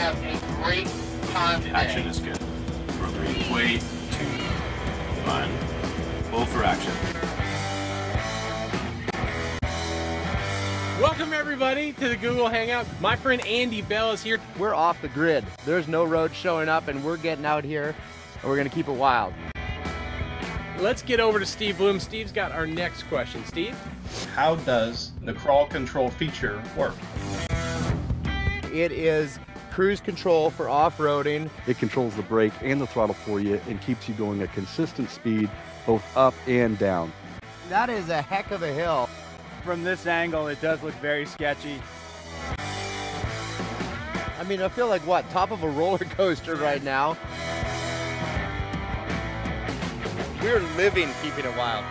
fun The action is good. Appropriate weight, two, one. Pull for action. Welcome everybody to the Google Hangout. My friend Andy Bell is here. We're off the grid. There's no road showing up, and we're getting out here, and we're gonna keep it wild. Let's get over to Steve Bloom. Steve's got our next question. Steve? How does the crawl control feature work? It is cruise control for off-roading. It controls the brake and the throttle for you and keeps you going at consistent speed both up and down. That is a heck of a hill. From this angle, it does look very sketchy. I mean, I feel like what top of a roller coaster right now. We're living keeping it wild.